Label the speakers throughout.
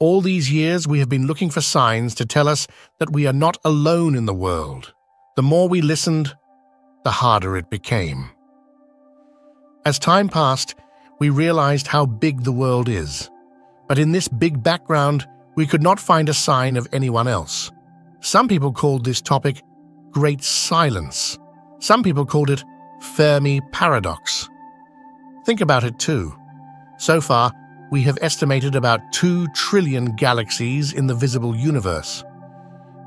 Speaker 1: All these years we have been looking for signs to tell us that we are not alone in the world. The more we listened, the harder it became. As time passed, we realized how big the world is. But in this big background, we could not find a sign of anyone else. Some people called this topic Great Silence. Some people called it Fermi Paradox. Think about it too. So far, we have estimated about 2 trillion galaxies in the visible universe.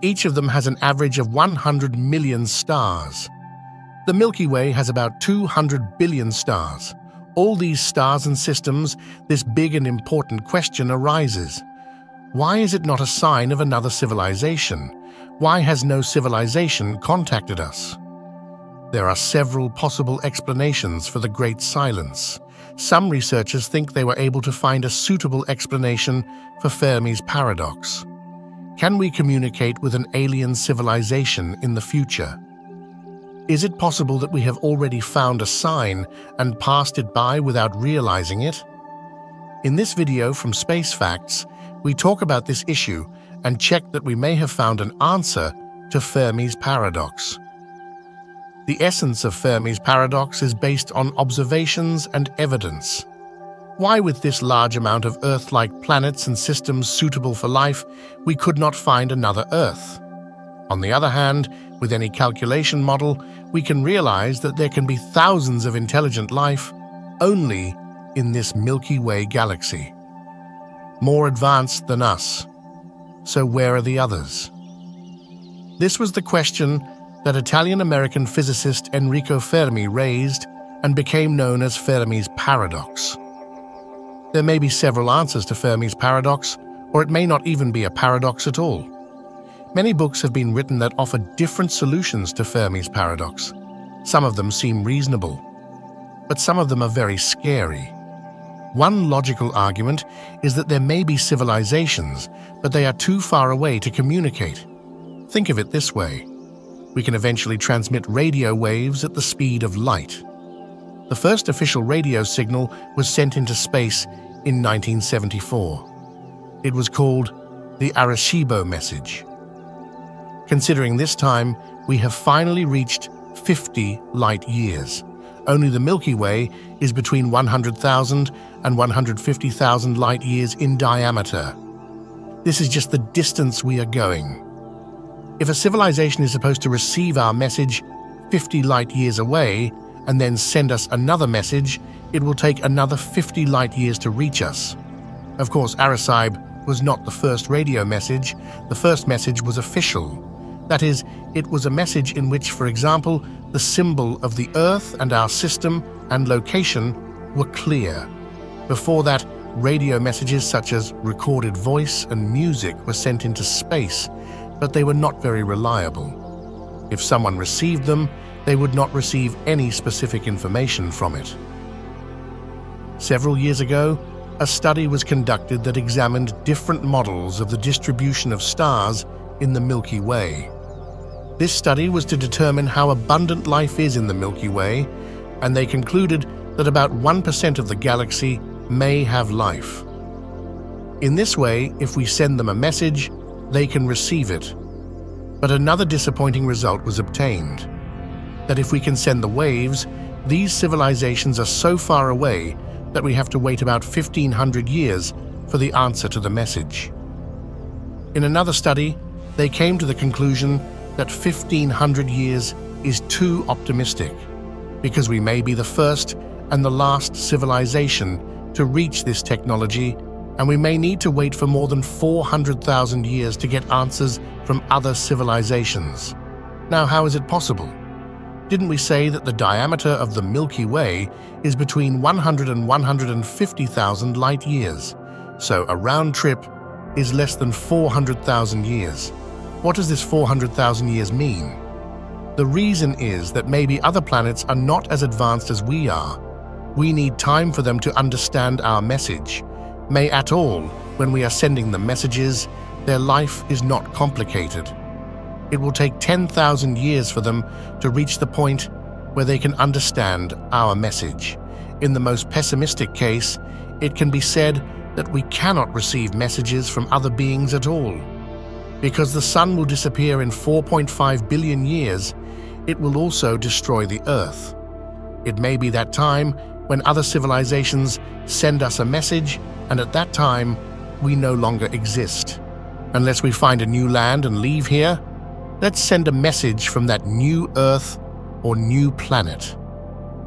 Speaker 1: Each of them has an average of 100 million stars. The Milky Way has about 200 billion stars. All these stars and systems, this big and important question arises. Why is it not a sign of another civilization? Why has no civilization contacted us? There are several possible explanations for the Great Silence. Some researchers think they were able to find a suitable explanation for Fermi's paradox. Can we communicate with an alien civilization in the future? Is it possible that we have already found a sign and passed it by without realizing it? In this video from Space Facts, we talk about this issue and check that we may have found an answer to Fermi's paradox. The essence of Fermi's paradox is based on observations and evidence. Why, with this large amount of Earth-like planets and systems suitable for life, we could not find another Earth? On the other hand, with any calculation model, we can realize that there can be thousands of intelligent life only in this Milky Way galaxy. More advanced than us. So where are the others? This was the question that Italian-American physicist Enrico Fermi raised and became known as Fermi's paradox. There may be several answers to Fermi's paradox, or it may not even be a paradox at all. Many books have been written that offer different solutions to Fermi's paradox. Some of them seem reasonable, but some of them are very scary. One logical argument is that there may be civilizations, but they are too far away to communicate. Think of it this way we can eventually transmit radio waves at the speed of light. The first official radio signal was sent into space in 1974. It was called the Arecibo message. Considering this time, we have finally reached 50 light years. Only the Milky Way is between 100,000 and 150,000 light years in diameter. This is just the distance we are going. If a civilization is supposed to receive our message 50 light years away and then send us another message, it will take another 50 light years to reach us. Of course, Arecibo was not the first radio message. The first message was official. That is, it was a message in which, for example, the symbol of the Earth and our system and location were clear. Before that, radio messages such as recorded voice and music were sent into space, but they were not very reliable. If someone received them, they would not receive any specific information from it. Several years ago, a study was conducted that examined different models of the distribution of stars in the Milky Way. This study was to determine how abundant life is in the Milky Way, and they concluded that about 1% of the galaxy may have life. In this way, if we send them a message, they can receive it. But another disappointing result was obtained. That if we can send the waves, these civilizations are so far away that we have to wait about 1500 years for the answer to the message. In another study, they came to the conclusion that 1500 years is too optimistic because we may be the first and the last civilization to reach this technology and we may need to wait for more than 400,000 years to get answers from other civilizations. Now, how is it possible? Didn't we say that the diameter of the Milky Way is between 100 and 150,000 light years? So a round trip is less than 400,000 years. What does this 400,000 years mean? The reason is that maybe other planets are not as advanced as we are. We need time for them to understand our message, may at all, when we are sending them messages, their life is not complicated. It will take 10,000 years for them to reach the point where they can understand our message. In the most pessimistic case, it can be said that we cannot receive messages from other beings at all. Because the Sun will disappear in 4.5 billion years, it will also destroy the Earth. It may be that time when other civilizations send us a message, and at that time, we no longer exist. Unless we find a new land and leave here, let's send a message from that new Earth or new planet.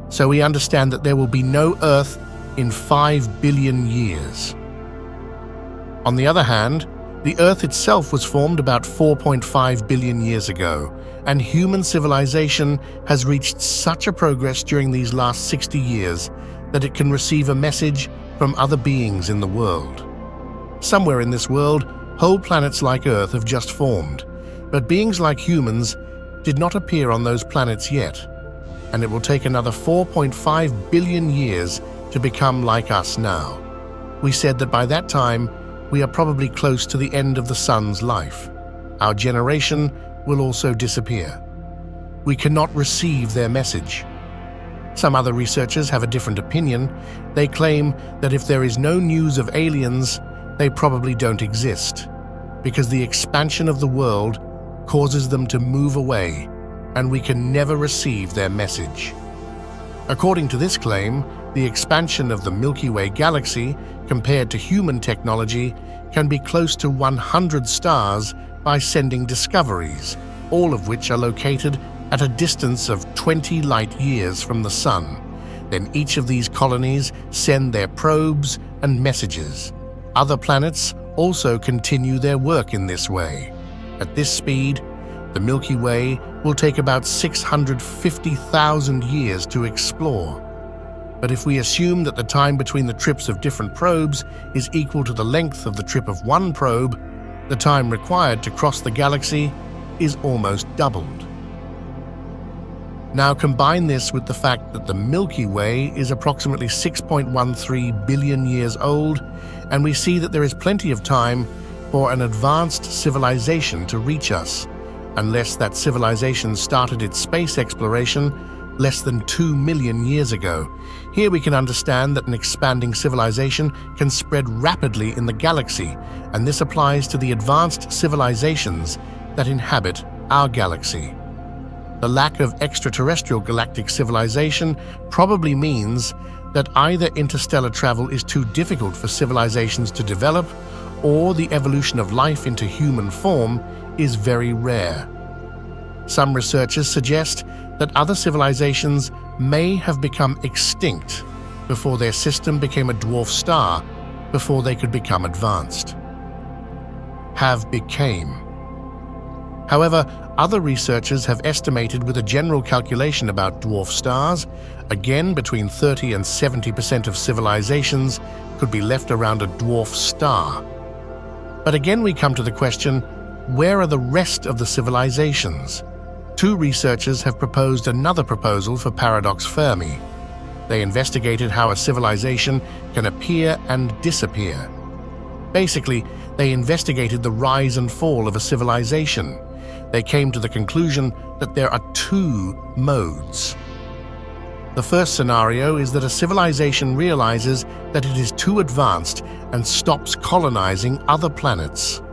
Speaker 1: So we understand that there will be no Earth in 5 billion years. On the other hand, the Earth itself was formed about 4.5 billion years ago, and human civilization has reached such a progress during these last 60 years that it can receive a message from other beings in the world. Somewhere in this world, whole planets like Earth have just formed, but beings like humans did not appear on those planets yet, and it will take another 4.5 billion years to become like us now. We said that by that time, we are probably close to the end of the Sun's life. Our generation will also disappear. We cannot receive their message. Some other researchers have a different opinion. They claim that if there is no news of aliens, they probably don't exist, because the expansion of the world causes them to move away, and we can never receive their message. According to this claim, the expansion of the Milky Way galaxy, compared to human technology, can be close to 100 stars by sending discoveries, all of which are located at a distance of 20 light years from the Sun. Then each of these colonies send their probes and messages. Other planets also continue their work in this way. At this speed, the Milky Way will take about 650,000 years to explore. But if we assume that the time between the trips of different probes is equal to the length of the trip of one probe, the time required to cross the galaxy is almost doubled. Now combine this with the fact that the Milky Way is approximately 6.13 billion years old, and we see that there is plenty of time for an advanced civilization to reach us, unless that civilization started its space exploration less than 2 million years ago. Here we can understand that an expanding civilization can spread rapidly in the galaxy, and this applies to the advanced civilizations that inhabit our galaxy. The lack of extraterrestrial galactic civilization probably means that either interstellar travel is too difficult for civilizations to develop, or the evolution of life into human form is very rare. Some researchers suggest that other civilizations may have become extinct before their system became a dwarf star before they could become advanced. Have became. However, other researchers have estimated with a general calculation about dwarf stars, again between 30 and 70% of civilizations could be left around a dwarf star. But again we come to the question, where are the rest of the civilizations? Two researchers have proposed another proposal for paradox Fermi. They investigated how a civilization can appear and disappear. Basically, they investigated the rise and fall of a civilization. They came to the conclusion that there are two modes. The first scenario is that a civilization realizes that it is too advanced and stops colonizing other planets.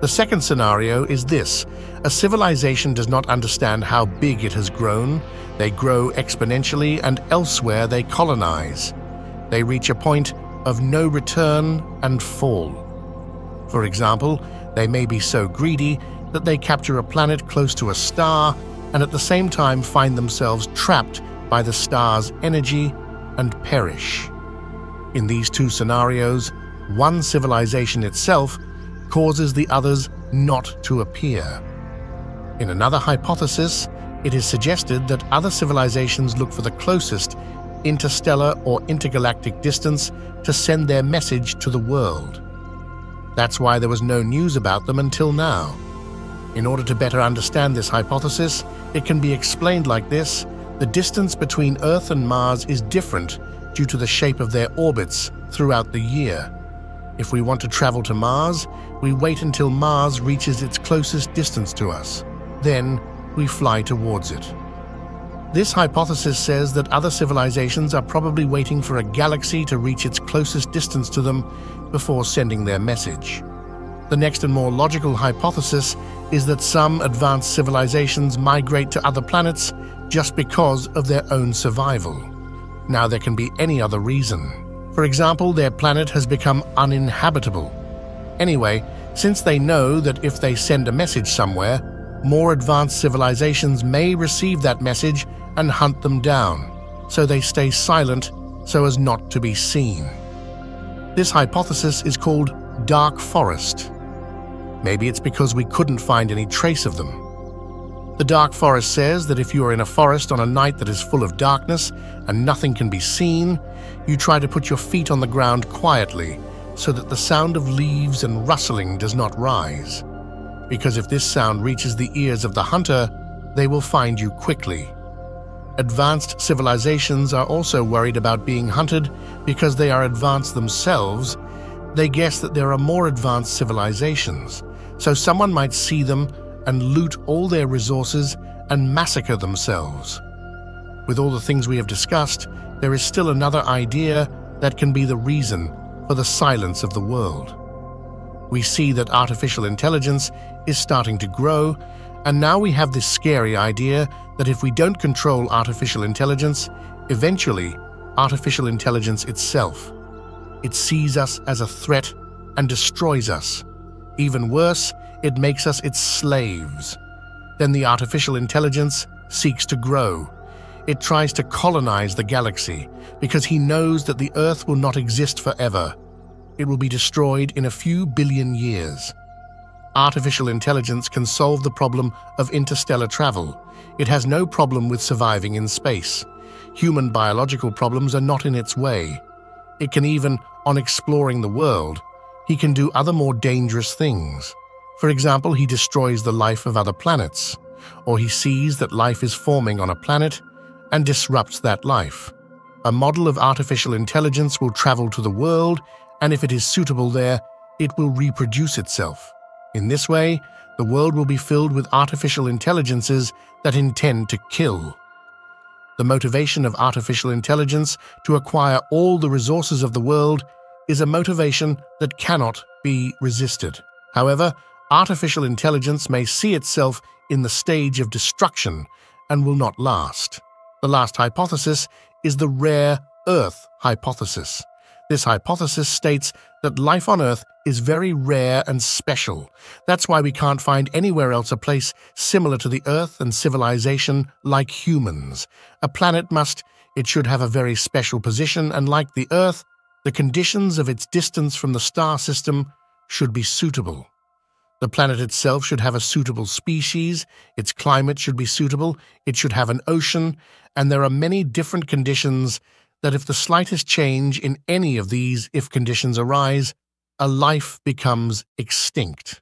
Speaker 1: The second scenario is this a civilization does not understand how big it has grown, they grow exponentially, and elsewhere they colonize. They reach a point of no return and fall. For example, they may be so greedy that they capture a planet close to a star and at the same time find themselves trapped by the star's energy and perish. In these two scenarios, one civilization itself causes the others not to appear. In another hypothesis, it is suggested that other civilizations look for the closest interstellar or intergalactic distance to send their message to the world. That's why there was no news about them until now. In order to better understand this hypothesis, it can be explained like this the distance between Earth and Mars is different due to the shape of their orbits throughout the year. If we want to travel to Mars, we wait until Mars reaches its closest distance to us. Then we fly towards it. This hypothesis says that other civilizations are probably waiting for a galaxy to reach its closest distance to them before sending their message. The next and more logical hypothesis is that some advanced civilizations migrate to other planets just because of their own survival. Now, there can be any other reason. For example, their planet has become uninhabitable. Anyway, since they know that if they send a message somewhere, more advanced civilizations may receive that message and hunt them down, so they stay silent so as not to be seen. This hypothesis is called dark forest. Maybe it's because we couldn't find any trace of them. The dark forest says that if you are in a forest on a night that is full of darkness and nothing can be seen, you try to put your feet on the ground quietly so that the sound of leaves and rustling does not rise. Because if this sound reaches the ears of the hunter, they will find you quickly. Advanced civilizations are also worried about being hunted because they are advanced themselves. They guess that there are more advanced civilizations, so someone might see them and loot all their resources and massacre themselves. With all the things we have discussed, there is still another idea that can be the reason for the silence of the world. We see that artificial intelligence is starting to grow, and now we have this scary idea that if we don't control artificial intelligence, eventually, artificial intelligence itself. It sees us as a threat and destroys us. Even worse, it makes us its slaves. Then the artificial intelligence seeks to grow. It tries to colonize the galaxy because he knows that the Earth will not exist forever. It will be destroyed in a few billion years. Artificial intelligence can solve the problem of interstellar travel. It has no problem with surviving in space. Human biological problems are not in its way. It can even, on exploring the world, he can do other more dangerous things. For example, he destroys the life of other planets, or he sees that life is forming on a planet and disrupts that life. A model of artificial intelligence will travel to the world, and if it is suitable there, it will reproduce itself. In this way, the world will be filled with artificial intelligences that intend to kill. The motivation of artificial intelligence to acquire all the resources of the world is a motivation that cannot be resisted. However, artificial intelligence may see itself in the stage of destruction and will not last. The last hypothesis is the rare Earth hypothesis. This hypothesis states that life on Earth is very rare and special. That's why we can't find anywhere else a place similar to the Earth and civilization like humans. A planet must, it should have a very special position, and like the Earth, the conditions of its distance from the star system should be suitable. The planet itself should have a suitable species, its climate should be suitable, it should have an ocean, and there are many different conditions that if the slightest change in any of these if conditions arise, a life becomes extinct.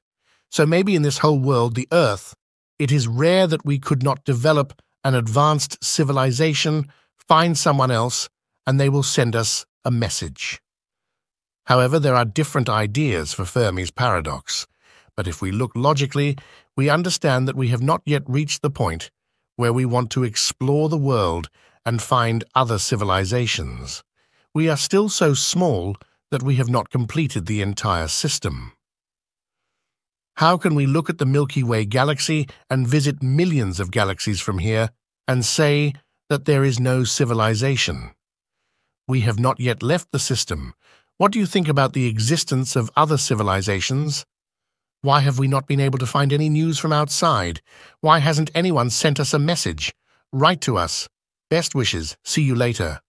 Speaker 1: So maybe in this whole world, the Earth, it is rare that we could not develop an advanced civilization, find someone else, and they will send us a message. However, there are different ideas for Fermi's paradox. But if we look logically, we understand that we have not yet reached the point where we want to explore the world and find other civilizations. We are still so small that we have not completed the entire system. How can we look at the Milky Way galaxy and visit millions of galaxies from here and say that there is no civilization? We have not yet left the system. What do you think about the existence of other civilizations why have we not been able to find any news from outside? Why hasn't anyone sent us a message? Write to us. Best wishes. See you later.